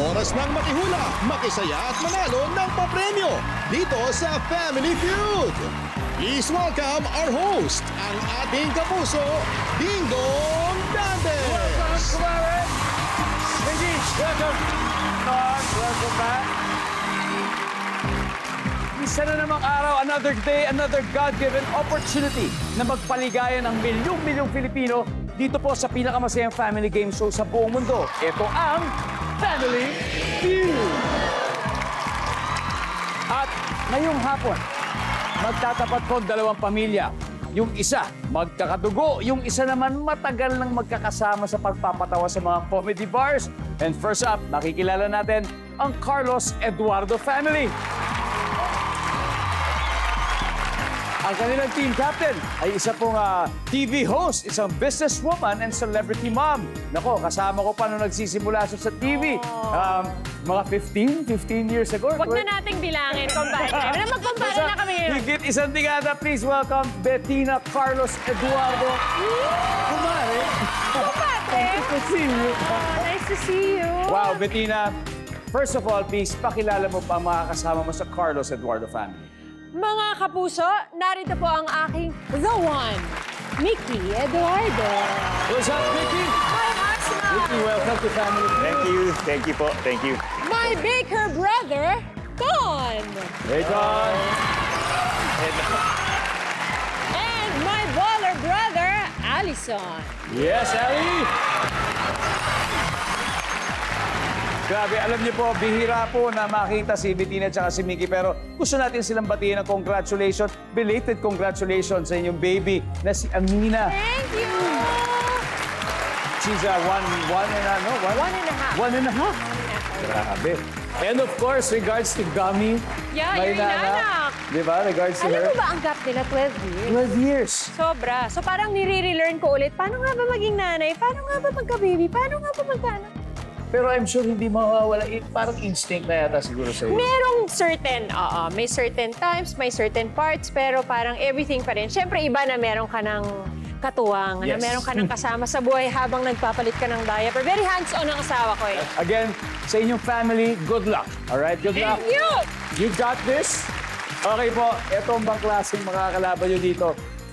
Oras ng makihula, makisaya at manalo ng papremyo dito sa Family Feud. Please welcome our host, ang ating kapuso, Ding Dong Dantes. Kumare! Reggie, welcome! Todd, welcome back. Isa na namang araw, another day, another God-given opportunity na magpaligaya ng milyong-milyong Filipino dito po sa pinakamasayang family game show sa buong mundo. Ito ang Family Feud! At ngayong hapon, magtatapat po ang dalawang pamilya. Yung isa, magkakadugo. Yung isa naman, matagal nang magkakasama sa pagpapatawa sa mga comedy bars. And first up, makikilala natin ang Carlos Eduardo family. Ang kanilang team captain ay isa pong ah, TV host, isang businesswoman and celebrity mom. Nako, kasama ko pa nung nagsisimula siya sa TV. Um, mga 15, 15 years ago. Huwag na nating bilangin, kumpare. Na magkumpare na kami ngayon. Higit isang tingada, please welcome Bettina Carlos Eduardo. Kumare. Kumpare! Good to see you. Oh, nice to see you. Wow, Bettina. First of all, please, pakilala mo pa ang mga kasama mo sa Carlos Eduardo family. Mga kapuso, narito po ang aking The One, Mickey Eduardo. What's up, Vicky? My Maxima, Vicky, welcome to family. Thank you. Thank you po. Thank you. my baker brother, Don. Hey, Don. And my baller brother, Allison. Yes, Ali! Grabe, alam niyo po, bihira po na makita si Bettina at si Mickey pero gusto natin silang batiin ng congratulations, belated congratulations sa inyong baby na si Amina. Thank you. She's uh, one, one and a, no? One, One and a half. One and a half. Grabe. And of course, regards to Gummy. Yeah, may your inanak. Di ba? Regards to Alam her. mo ba ang gap nila 12 years? 12 years. Sobra. So parang nire-relearn ko ulit, paano nga ba maging nanay? Paano nga ba magka-baby? Paano nga ba magka-anak? Pero I'm sure hindi mawawala. Eh, Parang instinct na yata siguro sa'yo. Merong certain, oo, may certain times, may certain parts, pero parang everything pa rin. Siyempre, iba na meron ka ng katuwang, na Yes. meron ka ng kasama sa buhay habang nagpapalit ka ng diaper. Very hands-on ang asawa ko eh. Again, sa inyong family, good luck. Alright, good luck. Thank you! You got this? Okay po, ito ang bang klaseng makakalaban nyo dito.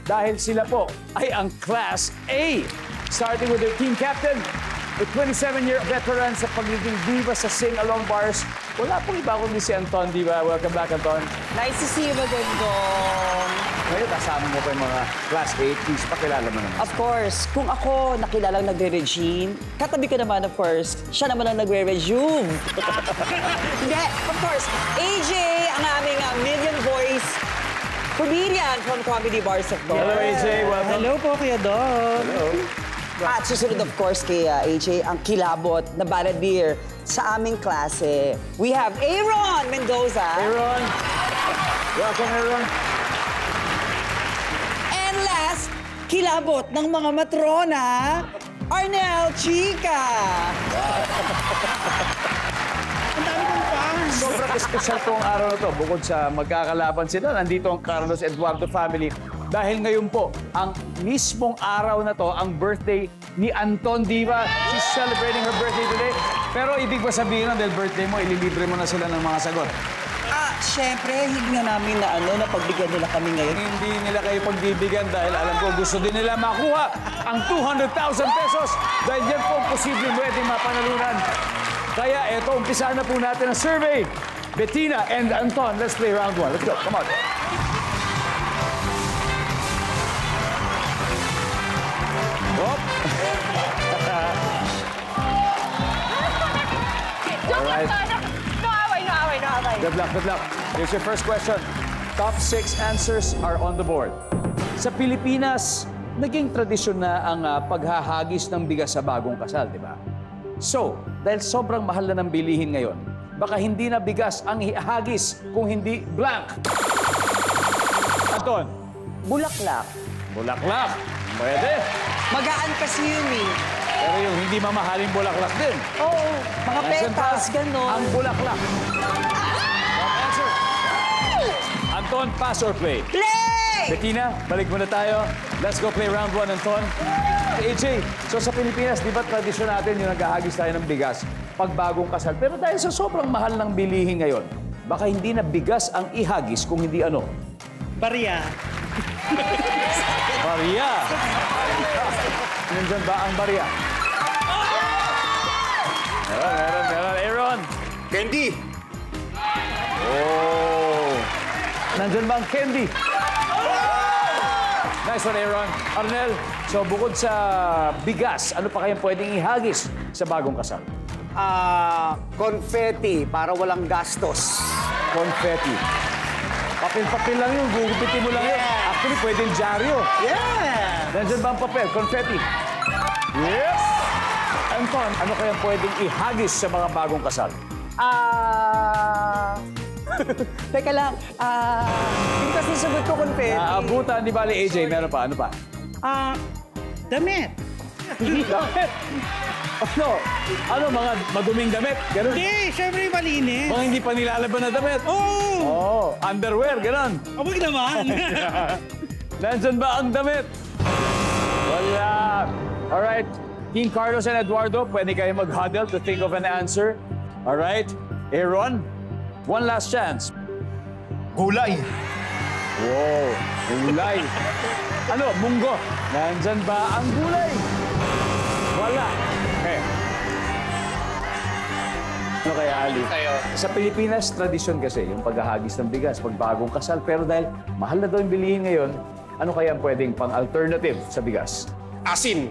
Dahil sila po ay ang Class A. Starting with their team captain, the 27-year veteran sa pagiging diva sa sing-along bars. Wala pong iba kundi si Anton, di ba? Welcome back, Anton. Nice to see you, Magandong. Ngayon, kasama mo pa yung mga Class A. Please, pakilala mo naman. Of course, kung ako nakilalang nagre-regime, katabi ko naman, of course, siya naman ang nagre-resume. Hindi, of course, AJ, ang aming uh, million voice comedian from Comedy Bars of Hello, Course. AJ. Welcome. Hello po, Kuya Don. Hello. At susunod, of course, kay uh, AJ, ang kilabot na balladeer sa aming klase. We have Aaron Mendoza. Aaron. Welcome, Aaron. And last, kilabot ng mga matrona, Arnel Chica. Sobrang espesyal po ang araw na to. Bukod sa magkakalaban sila, nandito ang Carlos Eduardo family. Dahil ngayon po, ang mismong araw na to, ang birthday ni Anton Diva. She's celebrating her birthday today. Pero ibig ba sabihin dahil birthday mo, ililibre mo na sila ng mga sagot. Ah, syempre, hindi nga namin na ano, napagbigyan nila kami ngayon. Hindi nila kayo pagbibigyan dahil alam ko gusto din nila makuha ang 200,000 pesos dahil yan po ang posibleng pwedeng mapanalunan. Kaya eto, umpisa na po natin ang survey. Bettina and Anton, let's play round one. Let's go, come on. Ano? No away, no away, no away. Good luck, good luck. Here's your first question. Top six answers are on the board. Sa Pilipinas, naging tradisyon na ang ah, paghahagis ng bigas sa bagong kasal, di ba? So, dahil sobrang mahal na ng bilihin ngayon, baka hindi na bigas ang ihagis kung hindi blank. Anton, Bulaklak. bulaklak. Pwede. Magaan kasi yun eh. Pero yung hindi mamahaling bulaklak din. Oo, mga petals, gano'n. Ang bulaklak. Answer. Anton, pass or play? Play! Bettina, balik muna tayo. Let's go play round one, Anton. AJ, so sa Pilipinas, di ba tradisyon natin yung naghahagis tayo ng bigas? pagbagong kasal. Pero dahil sa sobrang mahal ng bilihin ngayon, baka hindi na bigas ang ihagis kung hindi ano. Barya. Barya! Nandyan ba ang barya? Meron, meron, meron. Aaron! Candy! Oh! Nandyan ba ang candy? Nice one, Aaron. Arnel, so bukod sa bigas, ano pa kayang pwedeng ihagis sa bagong kasal? Ah, confetti para walang gastos. Confetti. Papel-papel lang yun, gugupitin mo lang yun. Actually, pwedeng dyaryo. Yeah! Nandyan ba ang papel? Confetti. Yes! Anton, ano kayang pwedeng ihagis sa mga bagong kasal? Ah... Teka lang. Ah... Yung kasi sagot ko confetti. Naabutan, di bali, AJ, meron pa, ano pa? Ah, damit. Damit! Ano? Ano, mga maduming damit? Ganun. Hindi, syempre malinis. Mga hindi pa nilalaban na damit. Oh! Oh, underwear, ganun. Wag naman. Nandyan ba ang damit? Wala. Alright. Team Carlos and Eduardo, pwede kayo mag-huddle to think of an answer. Alright. Aaron, one last chance. Gulay. Wow, gulay. Ano, munggo. Nandyan ba ang gulay? Wala. Okay. Ano kaya, Ali? Sa Pilipinas, tradisyon kasi yung paghahagis ng bigas pag bagong kasal. Pero dahil mahal na daw yung bilihin ngayon, ano kaya ang pwedeng pang-alternative sa bigas? Asin!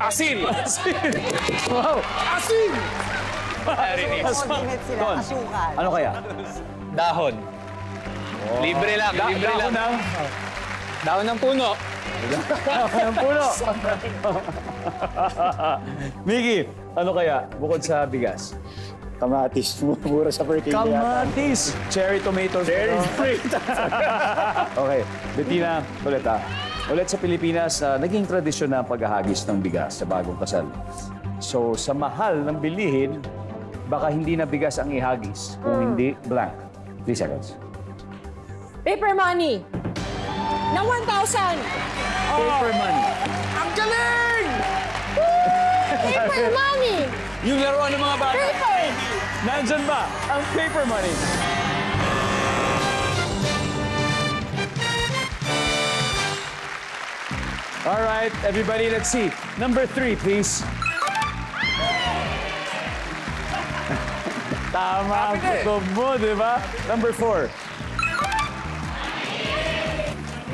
Asin! Wow! Asin! Condiments sila, asukal. Ano kaya? Dahon. Libre lang, Da- libre dahon lang. ng... Dahon ng puno. Dahon ng puno. Miggy, ano kaya bukod sa bigas? Kamatis. Mura sa per kilo Kamatis! Cherry tomatoes. Cherry ano? fruit. Okay, Bettina, ulit ah. Ulit sa Pilipinas, ah, naging tradisyon na ang paghahagis ng bigas sa bagong kasal. So, sa mahal ng bilihin, baka hindi na bigas ang ihagis. Kung hindi, blank. Three seconds. Paper money. Na 1,000. Paper money. Ang galing! Paper money! Yung laruan ng mga bata. Paper! Nandyan ba ang paper money? All right, everybody, let's see. Number three, please. Tama ang kutob mo, di ba? Number four.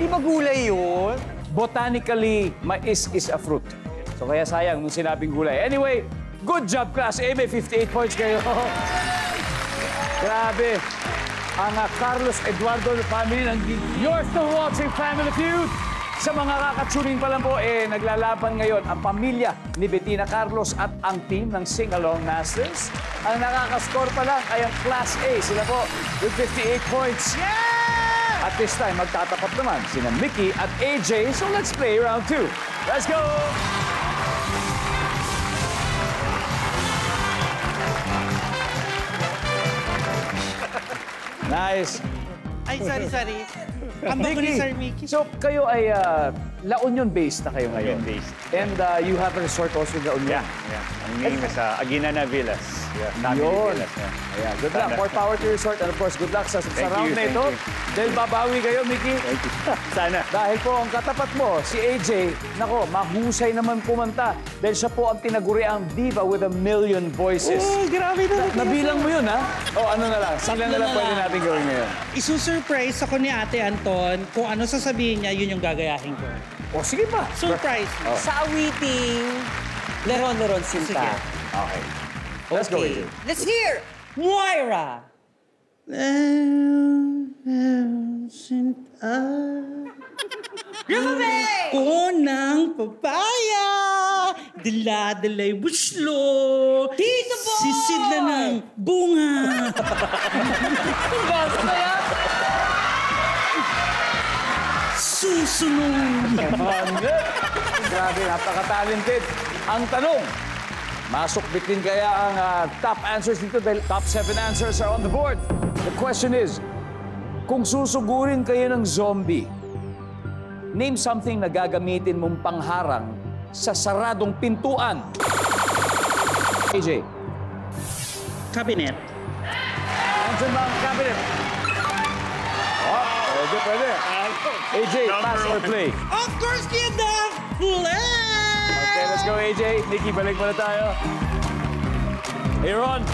Di ba gulay yun? Botanically, mais is a fruit. So kaya sayang nung sinabing gulay. Anyway, good job, class A. May 58 points kayo. Grabe. Ang uh, Carlos Eduardo family ng You're still watching Family Feud. Sa mga kakatuning pa lang po, eh, naglalaban ngayon ang pamilya ni Bettina Carlos at ang team ng Sing-Along Masters. Ang nakakascore pa lang ay ang Class A. Sila po with 58 points. At this time, magtatapat naman sina Mickey at AJ. So let's play round two. Let's go! Nice. Ay, sorry, sorry. Ang bago ni Sir Mickey. So kayo ay uh, La Union based na kayo ngayon. Union based. And uh, you have a resort also in La Union. Yeah, yeah. Ang name is uh, Aguinana Villas. Yeah, family Yun. villas. Yeah. Ayan, good luck. More power to your resort. And of course, good luck sa, sa Thank round you, na ito. you. Dahil babawi kayo, Mickey. Thank you. Sana. Dahil po ang katapat mo, si AJ, nako, mahusay naman kumanta. Dahil siya po ang tinaguri ang diva with a million voices. Oh, grabe na. Nabilang mo yun, ha? O ano na lang, sila na lang na pwede natin gawin ngayon. Isusurprise ako ni Ate Anton kung ano sasabihin niya, yun yung gagayahin ko. O sige pa. Surprise! Sa awiting, Leron-Leron Sinta. Sige. Okay. Let's go, AJ. Let's hear Moira! Grabe! Unang papaya, dila-dilay buslo, Dito po! sisid na ng bunga. Hundred. Grabe, napaka-talented. Ang tanong, masok bitin kaya ang ah, top answers dito dahil top seven answers are on the board. The question is, kung susugurin kayo ng zombie, name something na gagamitin mong pangharang sa saradong pintuan. AJ, cabinet. Nandyan ba ang cabinet? Oh, pwede, pwede. AJ, pass or play? Of course, kid the play! Okay, let's go AJ. Nikki, balik muna tayo. Aaron,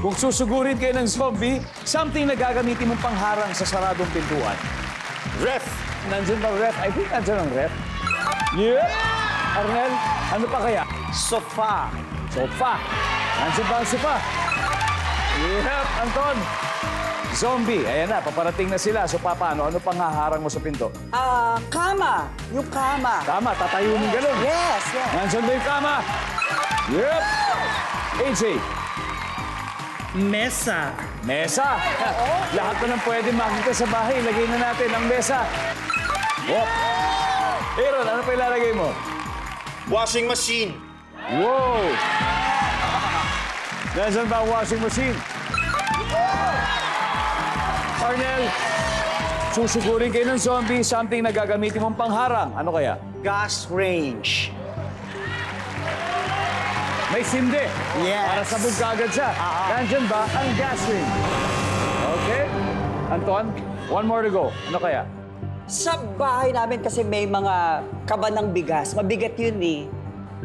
kung susugurin kayo ng zombie, something na gagamitin mong pangharang sa saradong pintuan. Ref. Nandyan ba ref? I think nandyan ang ref. Yeah! Arnel, ano pa kaya? Sofa. Sofa. Nandyan ba ang sofa? Yep, Anton. Zombie. Ayan na, paparating na sila. So, paano? Ano pang haharang mo sa pinto? Ah, kama. Yung kama. Tama, tatayo ng ganun. Yes, yes. Nandyan ba yung kama? Yep. AJ, Mesa. mesa. Lahat na ng pwede makita sa bahay, lagay na natin ang mesa. Wop. Aaron, ano pa ilalagay mo? Washing machine. Wow! Nasaan ba ang washing machine? Arnel, susugurin kayo ng zombie, something na gagamitin mong pangharang. Ano kaya? Gas range. May sindi. Yes. Para sabog ka agad siya. Nandyan ba ang gas ring? Okay. Anton, one more to go. Ano kaya? Sa bahay namin kasi may mga kaba ng bigas. Mabigat yun eh.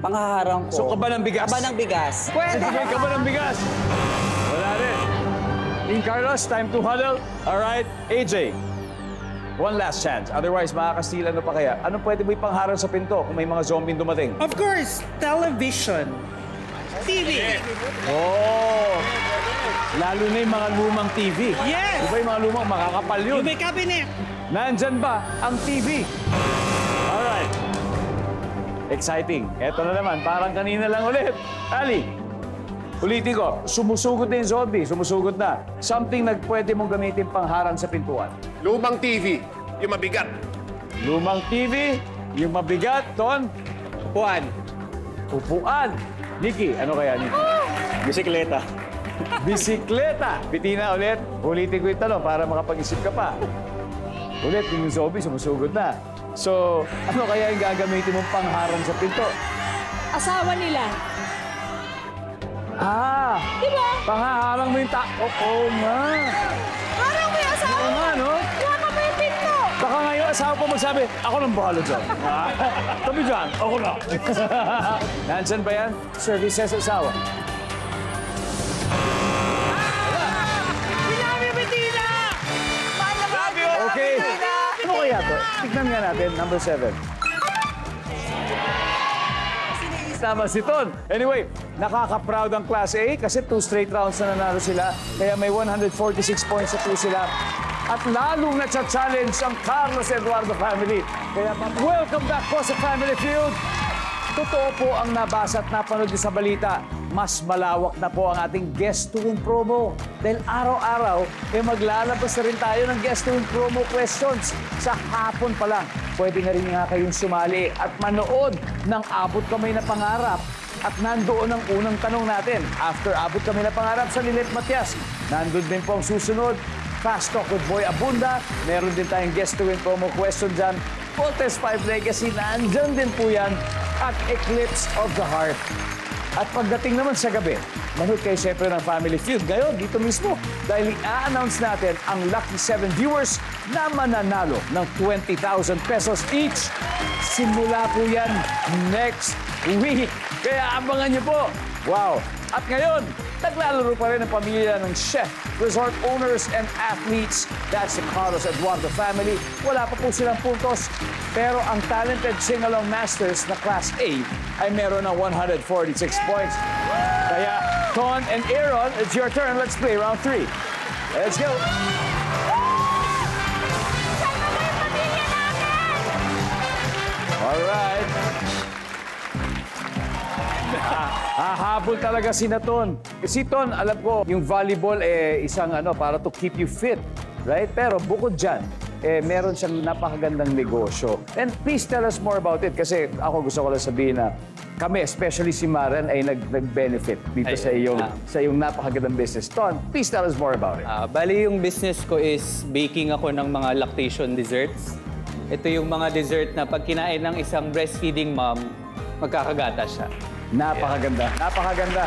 Panghaharang ko. So, kaba ng bigas? Kaba ng bigas. Pwede. Nagbigay ka ba ng bigas? Team Carlos, time to huddle. All right, AJ. One last chance. Otherwise, makakastila na pa kaya. Ano pwede mo ipangharang sa pinto kung may mga zombie dumating? Of course, television. TV. Oh! Lalo na yung mga lumang TV. Yes. Di ba yung mga lumang makakapal yun? Yung may cabinet. Nandyan ba ang TV? Alright. Exciting. Eto na naman, parang kanina lang ulit. Ali, ulitin ko, sumusugot na yung zombie, sumusugot na. Something na pwede mong gamitin pangharang sa pintuan. Lumang TV. Yung mabigat. Lumang TV, yung mabigat, Ton, Juan. upuan. Nikki, ano kaya, Nikki? Bisikleta. Bisikleta. Bitina ulit. Ulitin ko yung tanong para makapag-isip ka pa. Ulit, yung zombie sumusugod na. So, ano kaya yung gagamitin mong pangharang sa pinto? Asawa nila. Ah! Di ba? Panghaharang mo yung ta... Oo oh, nga. Parang may asawa. Oo nga, no? Wala ka pa yung pinto. Baka nga yung asawa ko magsabi, ako nang bahala dyan. Tabi dyan, ako na. Nandyan ba yan? Services sa asawa. Okay. Ano kaya to? Tignan nga natin, number seven. Tama si Ton. Anyway, nakaka-proud ang Class A kasi two straight rounds na nanalo sila. Kaya may 146 points sa two sila. At lalong na-challenge ang Carlos Eduardo family. Kaya welcome back po sa Family Feud. Totoo po ang nabasa at napanood sa balita. Mas malawak na po ang ating guest to promo. Dahil araw-araw, eh maglalabas na rin tayo ng guest to promo questions. Sa hapon pa lang, pwede na rin nga kayong sumali at manood ng Abot Kamay na Pangarap. At nandoon ang unang tanong natin. After Abot Kamay na Pangarap sa Lilit Matias, nandun din po ang susunod. Fast Talk with Boy Abunda. Meron din tayong guest to win promo question dyan. Voltes 5 Legacy, nandyan din po yan. At Eclipse of the Heart. At pagdating naman sa gabi, manood kayo siyempre ng Family Feud ngayon dito mismo dahil i-announce natin ang lucky 7 viewers na mananalo ng 20,000 pesos each. Simula po yan next week. Kaya abangan niyo po. Wow! At ngayon, naglalaro pa rin ang pamilya ng chef, resort owners, and athletes. That's the Carlos Eduardo family. Wala pa po silang puntos. Pero ang talented sing-along masters na Class A ay meron ng 146 points. Kaya, Ton and Aaron, it's your turn. Let's play round three. Let's go! Alright. Hahabol talaga si Naton. Si Ton, alam ko, yung volleyball eh isang ano para to keep you fit, right? Pero bukod diyan, eh meron siyang napakagandang negosyo. And please tell us more about it kasi ako gusto ko lang sabihin na kami, especially si Maren, ay nag, nag-benefit dito Ay, sa iyong ah. sa iyong napakagandang business. Ton, please tell us more about it. Ah, bali yung business ko is baking ako ng mga lactation desserts. Ito yung mga dessert na pag kinain ng isang breastfeeding mom, magkakagata siya. Napakaganda. Napakaganda.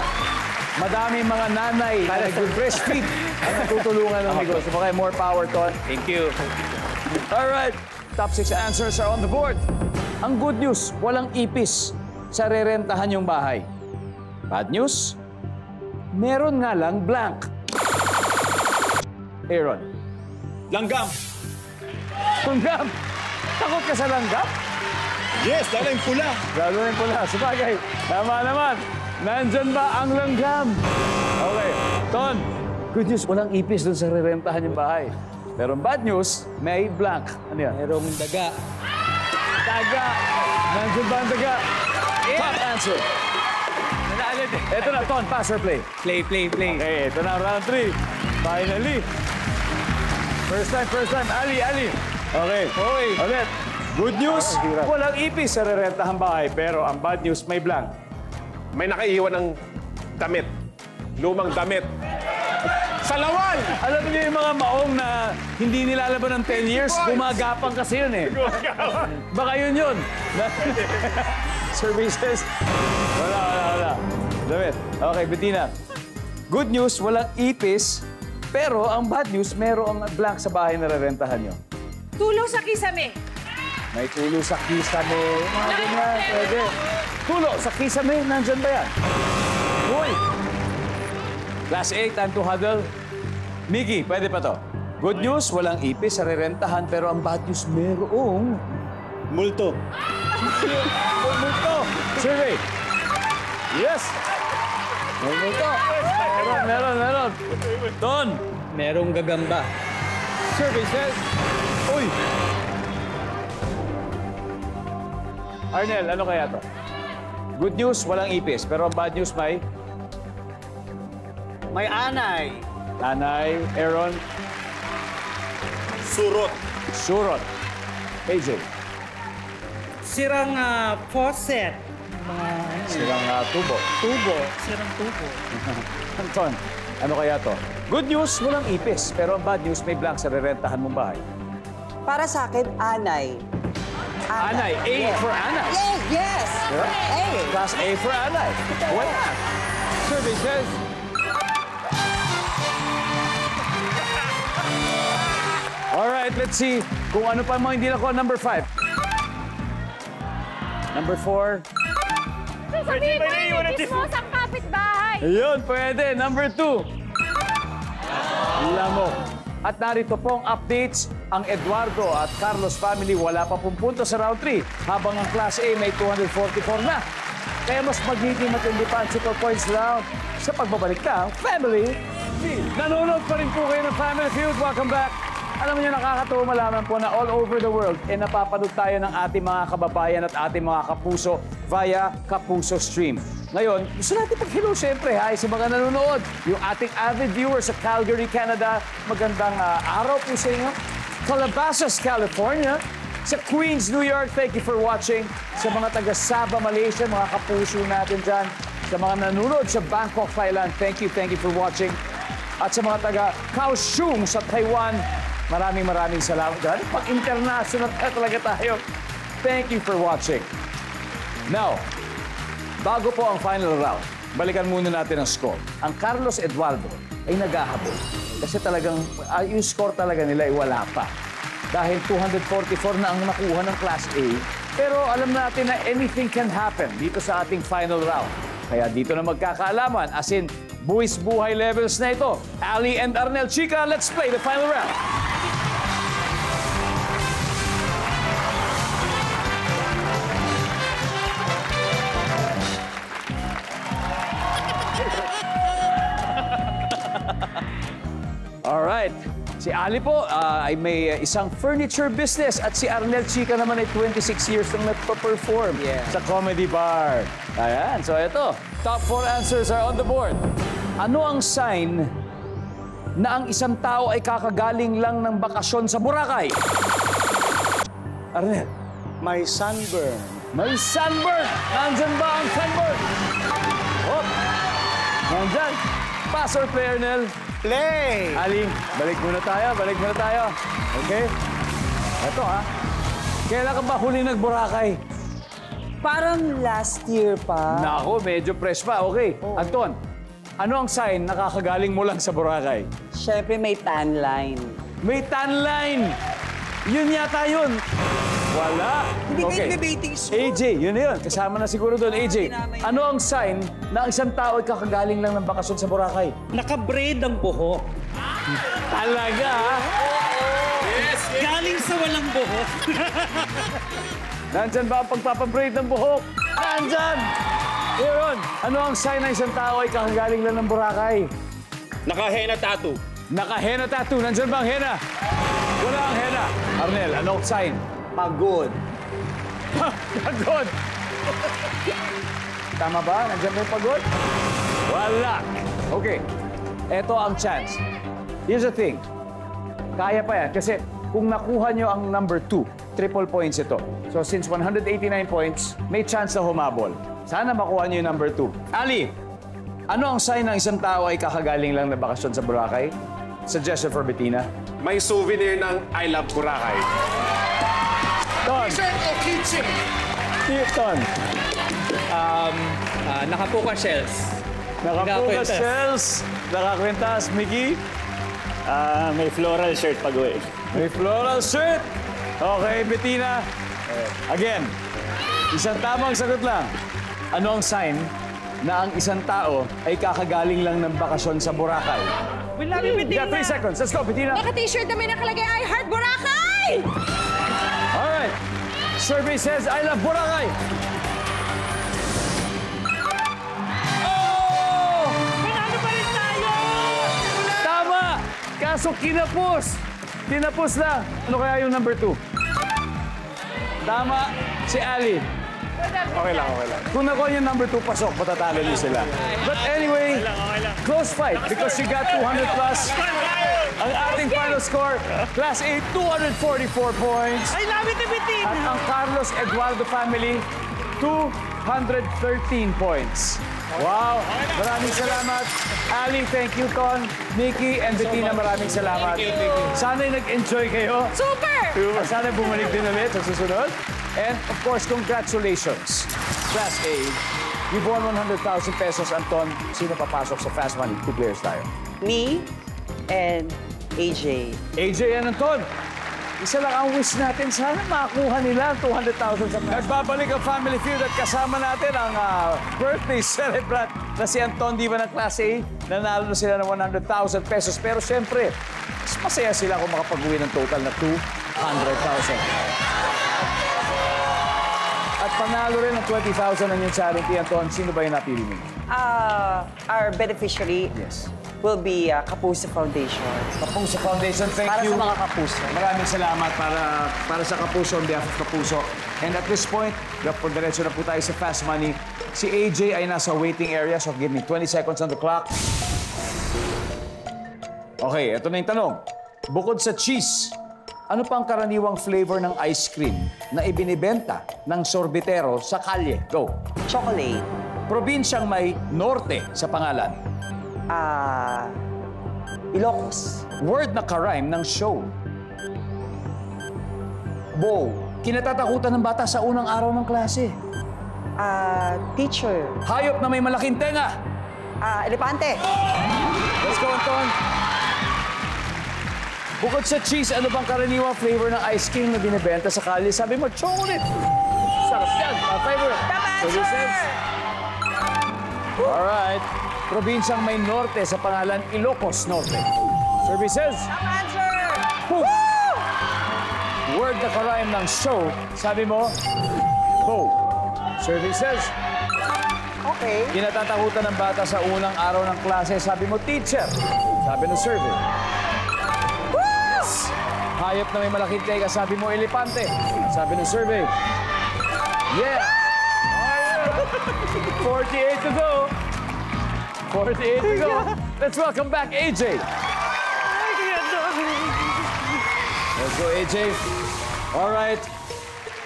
madaming mga nanay na nag-breastfeed at natutulungan ng negosyo. Okay, more power, Ton. Thank you. All right, top six answers are on the board. Ang good news, walang ipis sa rerentahan yung bahay. Bad news, meron nga lang blank. Aaron. Langgam. Langgam! Takot ka sa langgam? Yes, dala yung pula. Lalo rin pula. Sabagay, tama naman. Nandyan ba ang langgam? Okay. Ton, good news, walang ipis doon sa rerentahan yung bahay. Pero ang bad news, may blank. Ano yan? Merong daga. Daga! Nandyan ba ang daga? Top answer. Ito na, Ton, pass or play? Play, play, play. Okay, ito na, round three. Finally. First time, first time. Ali, Ali. Okay. Okay. Ulit. Good news, walang ipis sa rerentahan bahay. Pero ang bad news, may blank. May nakaiwan ng damit. Lumang damit. Sa lawal! Alam niyo yung mga maong na hindi nilalaban ng 10 years, gumagapang kasi yun eh. Baka yun yun. Services. Wala, wala, wala. Damit. Okay, Bettina. Good news, walang ipis. Pero ang bad news, merong blank sa bahay na rerentahan nyo. Tulong sa kisame. May tulo sa kisame. Mga ganyan, pwede. Tulo sa kisame, nandyan ba yan? Uy! Class A, time to huddle. Miggy, pwede pa to. Good news, walang ipis sa rerentahan, pero ang bad news, merong... Multo. Multo! Survey! Yes! May multo! Meron, meron, meron. Don! Merong gagamba. Services! Uy! Arnel, ano kaya to? Good news, walang ipis. Pero ang bad news may May anay. Nanay, Aaron, Surot. Surot. AJ, Sirang ah, faucet. Mga ano, silang uh, tubo. tubo. Sirang tubo. Anton, ano kaya to? Good news, walang ipis. Pero ang bad news, may blank sa rerentahan mong bahay. Para sa akin, anay. Anay, A for Anay. Yes, yes. A. Class A for. Why not? Survey says... Alright, let's see kung ano pa mo hindi nakuha. Number five. Number four. Sasabihin mo yung chismosang kapitbahay. Ayun, pwede. Number two. Lamok. At narito pong updates. Ang Eduardo at Carlos family wala pa pong punto sa round 3. Habang ang Class A may 244 na. Kaya mas magiging matindi pa ang Super Points round sa pagbabalik ng Family Feud. Nanonood pa rin po kayo ng Family Feud. Welcome back. Alam niyo, nakakatuwa malaman po na all over the world, eh napapanood tayo ng ating mga kababayan at ating mga kapuso via Kapuso Stream. Ngayon, gusto natin pag-hello siyempre, hi, sa mga nanonood. Yung ating avid viewers sa Calgary, Canada. Magandang ah, araw po sa inyo. Calabasas, California. Sa Queens, New York, thank you for watching. Sa mga taga Sabah, Malaysia, mga kapuso natin dyan. Sa mga nanonood sa Bangkok, Thailand, thank you, thank you for watching. At sa mga taga Kaohsiung sa Taiwan, maraming maraming salamat. Dahil pag international na talaga tayo. Thank you for watching. Now, bago po ang final round, balikan muna natin ang score. Ang Carlos Eduardo ay naghahabol. Kasi talagang, ah, yung score talaga nila ay wala pa. Dahil 244 na ang nakuha ng Class A. Pero alam natin na anything can happen dito sa ating final round. Kaya dito na magkakaalaman, as in, buwis buhay levels na ito. Ali and Arnel Chica, let's play the final round. Alright. Si Ali po ah, ay may uh, isang furniture business at si Arnel Chica naman ay 26 years nang nagpa-perform sa comedy bar. Ayan, so ito. Top 4 answers are on the board. Ano ang sign na ang isang tao ay kakagaling lang ng bakasyon sa Boracay? Arnel, May sunburn. may sunburn! Nandyan ba ang sunburn? Oh, nandyan. Pass or play, Arnel? Play! Ali, balik muna tayo, balik muna tayo. Okay? Ito ha. Kailan ka ba huli nag-Boracay? Parang last year pa. Nako, medyo fresh pa. Okay. Anton, ano ang sign na kakagaling mo lang sa Boracay? Siyempre may tan line. May tan line! Yun yata yun. Wala. Hindi kayo nagbe-baiting show. AJ, yun na yun. Kasama na siguro doon, AJ. Ano ang sign na ang isang tao ay kakagaling lang ng bakasyon sa Boracay? Naka-braid ang buhok. Talaga, ha? Galing sa walang buhok. Nandyan ba ang pagpapabraid ng buhok? Nandyan! Yun. Ano ang sign na isang tao ay kakagaling lang ng Boracay? Naka-henna tattoo. Naka-henna tattoo. Nandyan ba ang henna? Wala ang henna. Arnel, ano ang sign? Pagod. pagod! Tama ba? Nandiyan yung pagod? Wala. Okay. Ito ang chance. Here's the thing. Kaya pa yan. Kasi kung nakuha nyo ang number 2, triple points ito. So since 189 points, may chance na humabol. Sana makuha nyo yung number 2. Ali, ano ang sign ng isang tao ay kakagaling lang na bakasyon sa Boracay? Suggestion for Bettina. May souvenir ng I Love Boracay. Ton. Ton. Um, ah, nakapuka shells. Nakapuka shells. Nakakwentas. Mickey? Ah, may floral shirt pag uwi. May floral shirt. Okay, Bettina. Again, isang tamang sagot lang. Ano ang sign na ang isang tao ay kakagaling lang ng bakasyon sa Boracay? Wala rin You got three seconds. Let's go, Bettina. Naka-t-shirt na may nakalagay, I Heart Boracay! Survey says, I love Boracay. Oh! Manalo pa rin tayo! Tama! Kaso kinapos. Kinapos na. Ano kaya yung number two? Tama, si Ali. Okay lang, okay lang. Kung nakuha yung number two, pasok, matatalo niyo sila. But anyway, close fight because you got 200 plus. Ang ating final score, Class A, 244 points. I love it, At Bettina! ang Carlos Eduardo family, 213 points. Wow! Maraming salamat. Ali, thank you, Ton. Nikki and Bettina, maraming salamat. Sana'y nag-enjoy kayo. Super! Sana bumalik din ulit sa susunod. And of course, congratulations. Class A, you've won 100,000 pesos. Anton, sino papasok sa Fast Money? Two players tayo. Me and AJ. AJ and Anton, isa lang ang wish natin. Sana makuha nila ang 200,000 sa Nagbabalik ang Family Feud at kasama natin ang ah, birthday celebrant na si Anton Diva ng Class A. Nanalo na sila ng 100,000 pesos. Pero siyempre, mas masaya sila kung makapag-uwi ng total na 200,000. Panalo rin ng 20,000 ang yung charity, Anton. Sino ba yung napili mo? Uh, our beneficiary Yes. will be uh, Kapuso Foundation. Kapuso Foundation, thank Para you. sa mga kapuso. Maraming salamat para para sa Kapuso on behalf of Kapuso. And at this point, po diretso na po tayo sa Fast Money. Si AJ ay nasa waiting area, so give me 20 seconds on the clock. Okay, ito na yung tanong. Bukod sa cheese, ano pa ang karaniwang flavor ng ice cream na ibinibenta ng sorbetero sa kalye? Go. Chocolate. Probinsyang may norte sa pangalan. Ah... Ilocos. Word na karime ng show. Bow. Kinatatakutan ng bata sa unang araw ng klase. Ah... teacher. Hayop na may malaking tenga. Ah... elepante. Let's go, Anton. Bukod sa cheese, ano bang karaniwang flavor ng ice cream na binibenta sa kalye? Sabi mo, chocolate. Sarap yan. My favorite. Tama Alright. Probinsyang may norte sa pangalan Ilocos Norte. Services. Tama answer! Word na karime ng show. Sabi mo, Bo. Services. Okay. Kinatatakutan ng bata sa unang araw ng klase. Sabi mo, teacher. Sabi ng survey. Hayop na may malaking tega. Sabi mo, elepante. Sabi ng survey. Yeah. Oh, yeah. 48 to go. 48 to go. Let's welcome back AJ. Let's go, AJ. All right.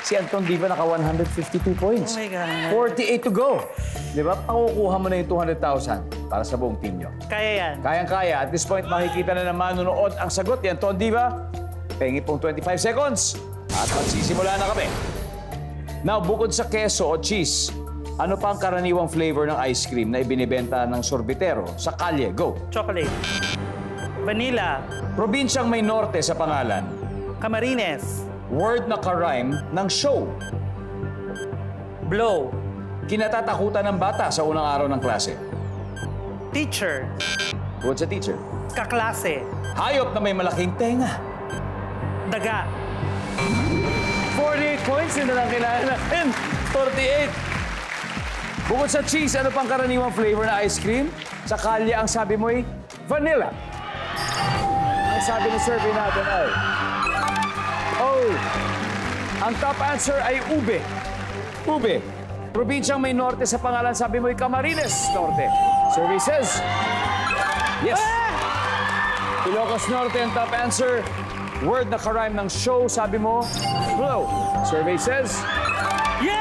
Si Anton Diva naka 152 points. Oh my God. 48 to go. Di ba? Pakukuha mo na yung 200,000 para sa buong team nyo. Kaya yan. Kayang-kaya. At this point, makikita na ng manunood ang sagot ni Anton Diva. Pengi pong 25 seconds. At magsisimula na kami. Now, bukod sa keso o cheese, Ano pa ang karaniwang flavor ng ice cream na ibinibenta ng sorbitero sa kalye? Go. Chocolate. Vanilla. Probinsyang may norte sa pangalan. Camarines. Word na karime ng show. Blow. Kinatatakutan ng bata sa unang araw ng klase. Teacher. What's a teacher? Kaklase. Hayop na may malaking tenga. Daga. 48 points, yun na lang kailangan natin. 48. Bukod sa cheese, ano pang karaniwang flavor na ice cream? Sa kalye, ang sabi mo ay vanilla. Ang sabi ng survey natin ay... Oh! Ang top answer ay ube. Ube. Probinsyang may norte sa pangalan, sabi mo ay Camarines Norte. Survey says... Yes! Ilocos Norte ang top answer. Word na karime ng show, sabi mo, blow. Survey says... Yeah!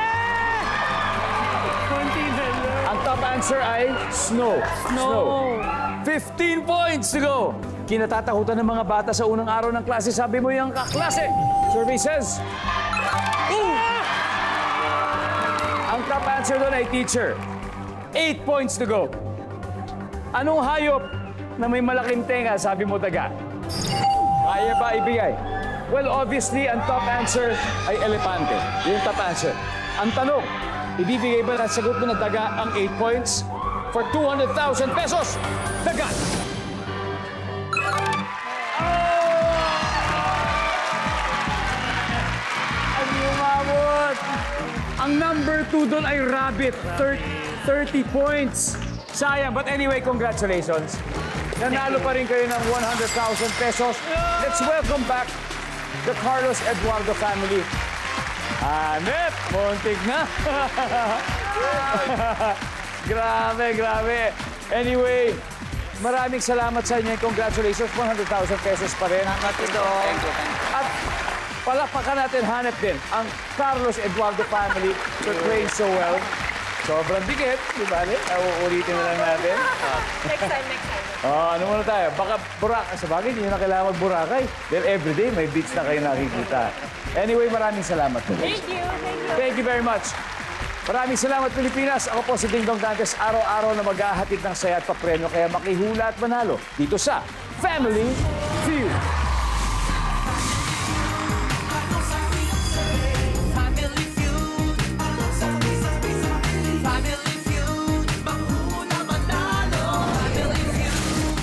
Ang top answer ay snow. Snow. 15 points to go. Kinatatakutan ng mga bata sa unang araw ng klase. Sabi mo yung kaklase. Survey says... Ooh! Ang top answer doon ay teacher. 8 points to go. Anong hayop na may malaking tenga? Sabi mo daga. Kaya ba ibigay? Well, obviously, ang top answer ay elepante. Yung top answer. Ang tanong, ibibigay ba ang sagot mo na daga ang 8 points for 200,000 pesos? Daga! Oh! Ang umabot! Ang number 2 doon ay rabbit. Thir- 30 points. Sayang. But anyway, congratulations. Nanalo pa rin kayo ng 100,000 pesos. Let's welcome back the Carlos Eduardo family. Hanep, muntik na. grabe, grabe. Anyway, maraming salamat sa inyo. Congratulations, 100,000 pesos pa rin. Salamat ito. At palakpakan natin, hanep din ang Carlos Eduardo family for playing so well. Sobrang dikit, di ba? Uh, ulitin na lang natin. Next time, next time. Oh, ano muna tayo? Baka burak. Sa bagay, hindi nyo na kailangan magburakay. Dahil everyday may beach na kayo nakikita. Anyway, maraming salamat. Thank you, thank you. Thank you very much. Maraming salamat, Pilipinas. Ako po si Ding Dong Dantes. Araw-araw na maghahatid ng saya at papremyo. Kaya makihula at manalo dito sa Family